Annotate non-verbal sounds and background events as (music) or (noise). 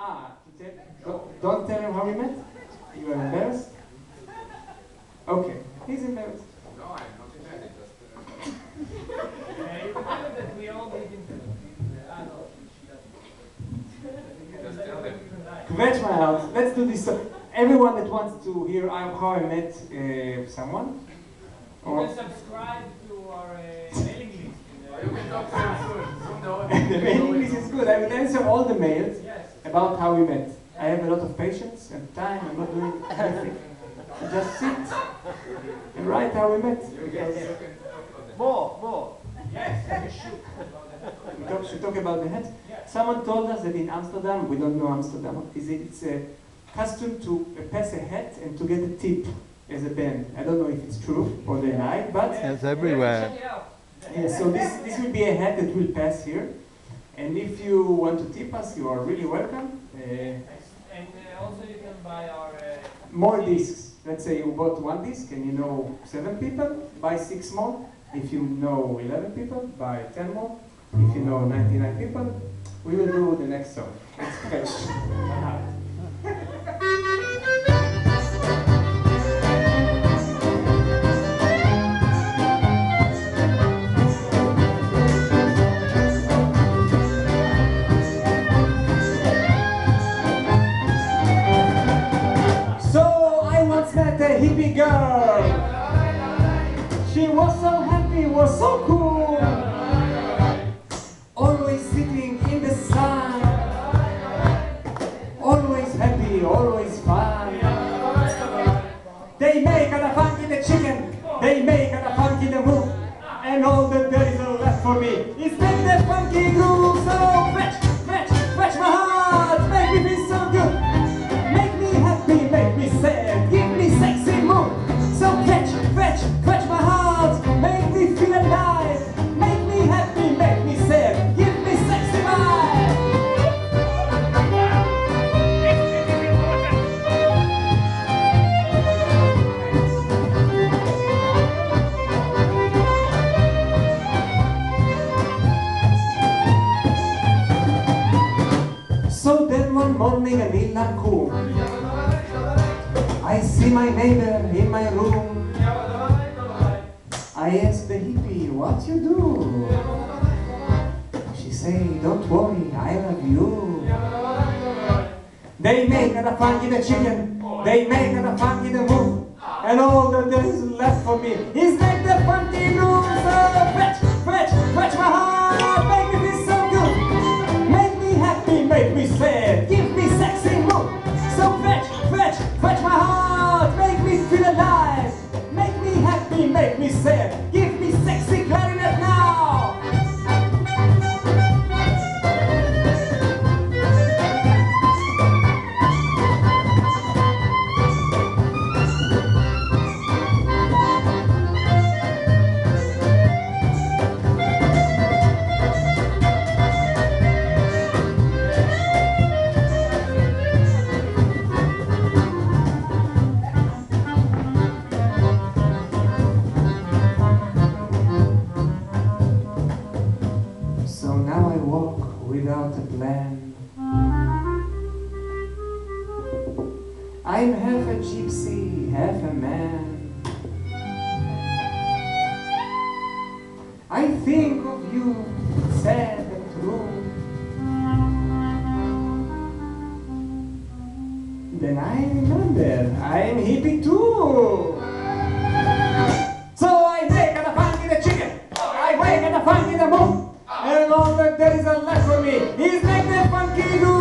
Ah, to tell, don't, don't tell him how we met? You are embarrassed? Okay, he's embarrassed. No, I'm not embarrassed. Just, uh, you tell them that we all live in in, no, she doesn't. Just tell them. Kvetch my house. Let's do this. So everyone that wants to hear how how I met uh, someone, You can subscribe to our uh, mailing list. You can talk soon, soon. Soon the (laughs) the mailing list is good. I will answer all the mails Yes. About how we met. I have a lot of patience and time. I'm not doing anything. I just sit and write how we met. You can, you can talk about that. More, more. Yes, you should. We talk, should talk about the hat. Someone told us that in Amsterdam, we don't know Amsterdam, is it, it's a custom to pass a hat and to get a tip as a band. I don't know if it's true or they lie, but It's everywhere. Check it out. yeah, so this, this will be a hat that will pass here. And if you want to tip us, you are really welcome. Uh, And uh, also you can buy our. Uh, more discs. Let's say you bought one disc and you know seven people, buy six more. If you know 11 people, buy 10 more. If you know 99 people, we will do the next song. Let's fetch. A hippie girl. She was so happy, was so cool. Always sitting in the sun. Always happy, always fun. They make her the funky the chicken. They make her the funky the move. And all that there is left for me is make the funky groove. So fetch, fetch my heart. Make me feel alive. Make me happy, make me sad. Give me sexy vibe. So then one morning in Ilaku, I see my neighbor in my room. I ask the hippie, what you do? She say, don't worry, I love you. They make the funky the chicken, they make the funky the move. And all that there is left for me is like the funky groove. Fetch, fetch, fetch my heart, make me feel so good. Make me happy, make me sad, So now I walk without a plan. I'm half a gypsy, half a man. I think of you, sad and true. Then I remember I'm hippie too. There is left for me He's make the funky groove.